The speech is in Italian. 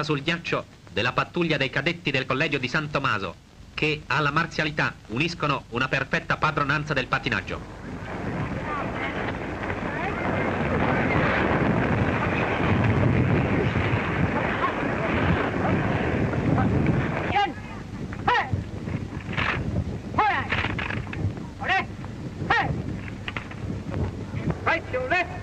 sul ghiaccio della pattuglia dei cadetti del collegio di San Tommaso che alla marzialità uniscono una perfetta padronanza del pattinaggio. Right to left!